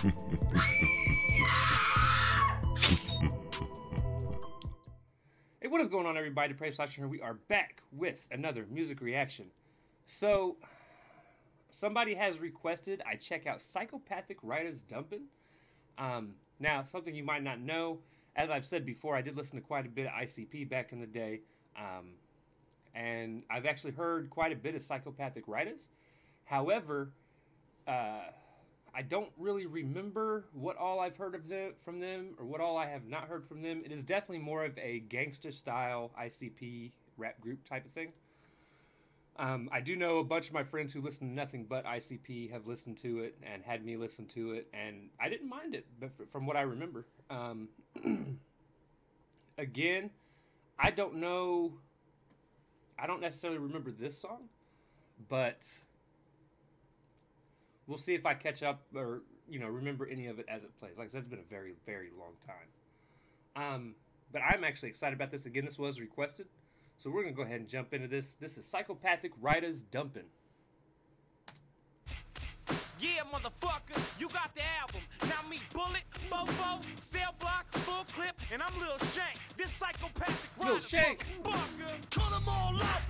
Hey, what is going on, everybody? Depraved Slasher here. We are back with another music reaction. So, somebody has requested I check out Psychopathic Rydas Dumpin'. Um, now, something you might not know, as I've said before, I did listen to quite a bit of ICP back in the day. Um, and I've actually heard quite a bit of Psychopathic Rydas. However, uh, I don't really remember what all I've heard of them from them or what all I have not heard from them. It is definitely more of a gangster style ICP rap group type of thing. Um, I do know a bunch of my friends who listen to nothing but ICP have listened to it and had me listen to it, and I didn't mind it, but from what I remember. Um, again, I don't know. I don't necessarily remember this song, but we'll see if I catch up or you know remember any of it as it plays. Like I said, it's been a very very long time. Um, but I'm actually excited about this. Again, this was requested, so we're gonna go ahead and jump into this. This is Psychopathic Rydas Dumpin'. Yeah, motherfucker, you got the album. Now me, Bullet, Fofo, Cell Block, Full Clip, and I'm Lil Shank. This psychopathic Lil Shank. motherfucker. Cut 'em all out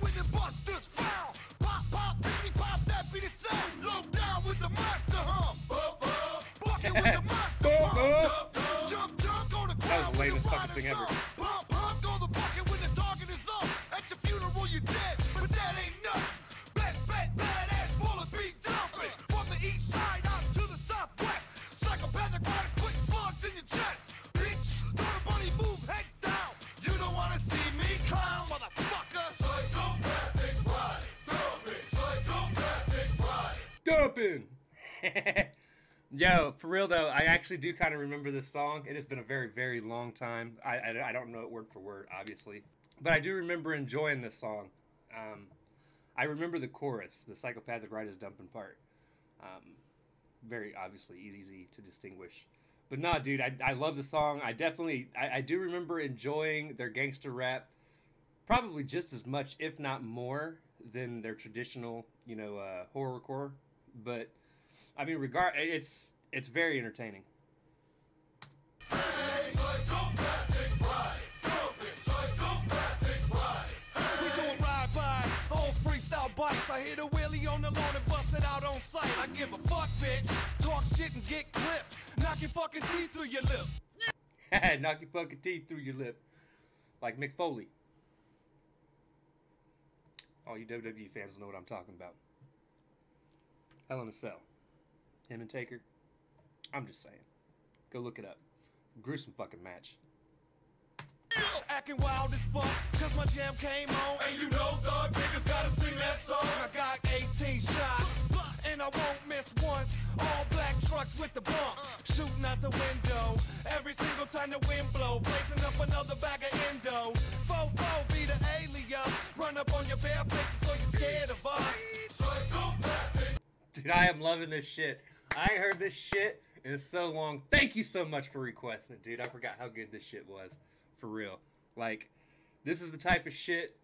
Bucket with the monster Up, pump. Jump, jump on the That was the when latest fucking thing ever. Pump, pump on the bucket when the target is up. At your funeral, you dead, but that ain't nothing. Best bet, badass, bullet beat dumping. From the east side out to the southwest. Psychopathic Rydas putting slugs in your chest. Bitch, throw the bunny, move heads down. You don't wanna see me clown, motherfucker. Psychopathic Rydas, dumping. Psychopathic Rydas. Dumping. Yo, for real though, I actually do kind of remember this song. It has been a very, very long time. I, I, I don't know it word for word, obviously, but I do remember enjoying this song. Um, I remember the chorus, the psychopathic Rydas dumping part. Um, very obviously easy to distinguish. But nah, dude, I, I love the song. I definitely, I, I do remember enjoying their gangster rap, probably just as much, if not more, than their traditional, you know, uh, horrorcore. But I mean, regard, it's it's very entertaining. Psychopathic Rydas, dumping. Psychopathic Rydas. We doing ride-bys, on freestyle bikes. I hit a wheelie on the lawn and bust it out on sight. I give a fuck, bitch. Talk shit and get clipped. Knock your fucking teeth through your lip. Knock your fucking teeth through your lip, like Mick Foley. All you WWE fans know what I'm talking about. Hell in a Cell. Him and Taker. I'm just saying. Go look it up. Gruesome fucking match. Acting wild as fuck, cause my jam came on. And you know thug niggas gotta sing that song. I got 18 shots, and I won't miss once. All black trucks with the bumps, shooting out the window. Every single time the wind blow, blazing up another bag of endo. Fofo be the alien, run up on your bare faces so you're scared of us. Dude, I am loving this shit. I heard this shit in so long. Thank you so much for requesting it, dude. I forgot how good this shit was. For real. Like, this is the type of shit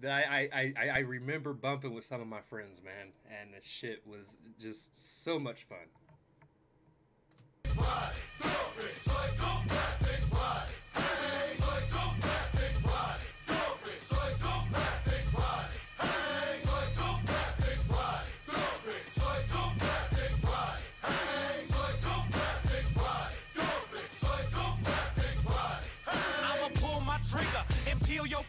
that I, I, I, I remember bumping with some of my friends, man. And the shit was just so much fun.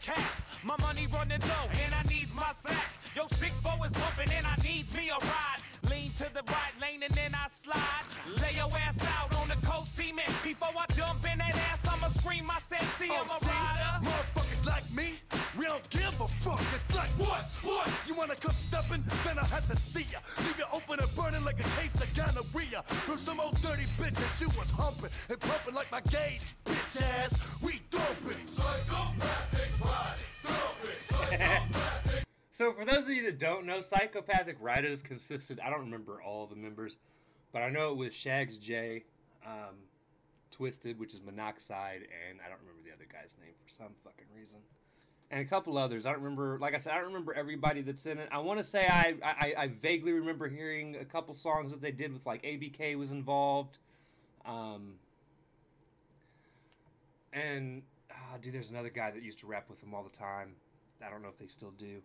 Cap. My money running low and I needs my sack. Yo, six four is bumping and I needs me a ride. Lean to the right lane and then I slide. Lay your ass out on the cold cement. Before I jump in that ass, I'ma scream my sexy. I'm Oh, a see? rider. Motherfuckers like me, we don't give a fuck. It's like what? What? You wanna come stepping? Then I have to see ya. Leave you open and burning like a case of gonorrhea. From some old dirty bitch that you was humping and pumping like my gauge, bitch ass. We dumping. Psychopathic Rydas, dumping. Psychopathic. So, for those of you that don't know, Psychopathic Rydas consisted, I don't remember all the members, but I know it was Shags J, um, Twiztid, which is Monoxide, and I don't remember the other guy's name for some fucking reason. and a couple others. I don't remember. Like I said, I don't remember everybody that's in it. I want to say I, I I vaguely remember hearing a couple songs that they did with like ABK was involved. Um, and oh, dude, there's another guy that used to rap with them all the time. I don't know if they still do.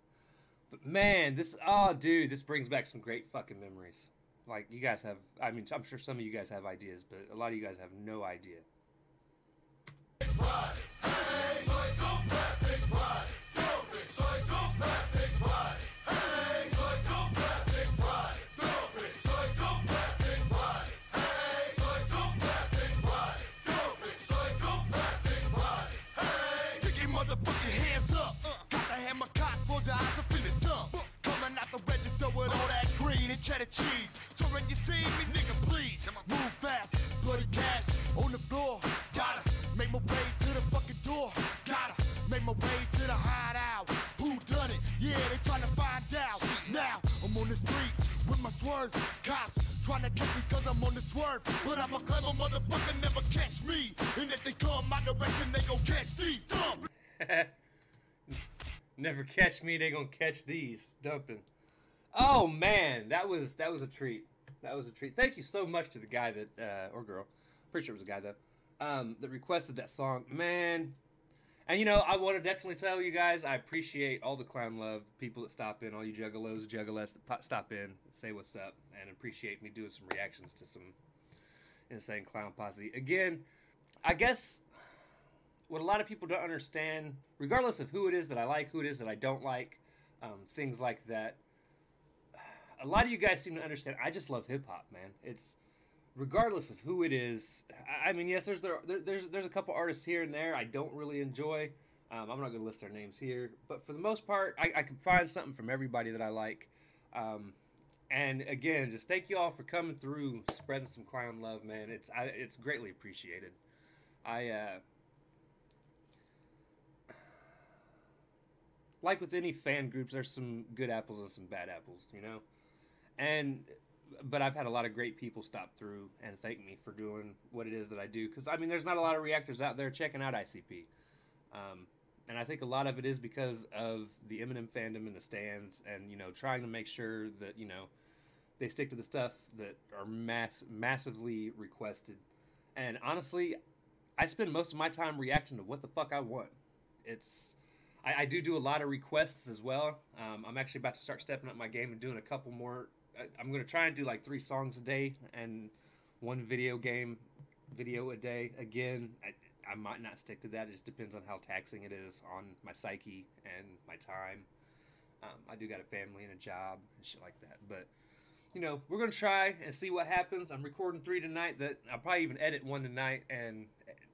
But man, this oh dude, this brings back some great fucking memories. Like you guys have I mean I'm sure some of you guys have ideas, but a lot of you guys have no idea. Trying to me cause I'm on. But I'm a clever motherfucker, never catch me. And if they come my direction, they gon' catch these. Never catch me, they gonna catch these dumping. Oh man, that was that was a treat. That was a treat. Thank you so much to the guy that uh, or girl, pretty sure it was a guy though, um, that requested that song. Man, and you know I want to definitely tell you guys I appreciate all the clown love, people that stop in, all you juggalos, juggalettes that stop in, say what's up, and appreciate me doing some reactions to some insane clown posse. Again, I guess what a lot of people don't understand, regardless of who it is that I like, who it is that I don't like, um, things like that. A lot of you guys seem to understand. I just love hip hop, man. It's regardless of who it is. I- mean, yes, there's there, there- there's there's a couple artists here and there I don't really enjoy. Um, I'm not going to list their names here, but for the most part, I, I can find something from everybody that I like. Um, and again, just thank you all for coming through, spreading some clown love, man. It's I, it's greatly appreciated. I uh, like with any fan groups, there's some good apples and some bad apples, you know. And but I've had a lot of great people stop through and thank me for doing what it is that I do. Because I mean, there's not a lot of reactors out there checking out ICP, um, and I think a lot of it is because of the Eminem fandom in the stands, and you know, trying to make sure that you know they stick to the stuff that are mass massively requested. And honestly, I spend most of my time reacting to what the fuck I want. It's I, I do do a lot of requests as well. Um, I'm actually about to start stepping up my game and doing a couple more. I'm to try and do like three songs a day and one video game video a day. Again, I, I might not stick to that. It just depends on how taxing it is on my psyche and my time. Um, I do got a family and a job and shit like that. But, you know, we're going to try and see what happens. I'm recording three tonight that I'll probably even edit one tonight and,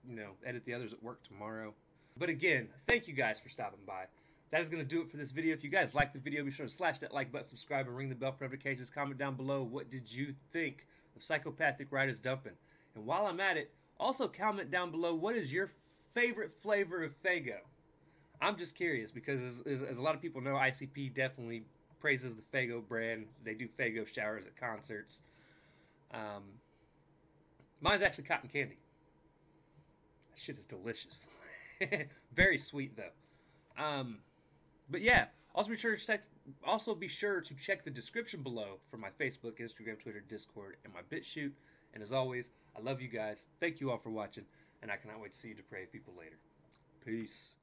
you know, edit the others at work tomorrow. But again, thank you guys for stopping by. That is going to do it for this video. If you guys like the video, be sure to slash that like button, subscribe, and ring the bell for notifications. Comment down below what did you think of Psychopathic Rydas Dumping. And while I'm at it, also comment down below what is your favorite flavor of Faygo. I'm just curious because, as, as, as a lot of people know, ICP definitely praises the Faygo brand. They do Faygo showers at concerts. Um, mine's actually cotton candy. That shit is delicious. Very sweet though. Um, but yeah, also be sure to check. Also be sure to check the description below for my Facebook, Instagram, Twitter, Discord, and my BitChute. And as always, I love you guys. Thank you all for watching, and I cannot wait to see you depraved people later. Peace.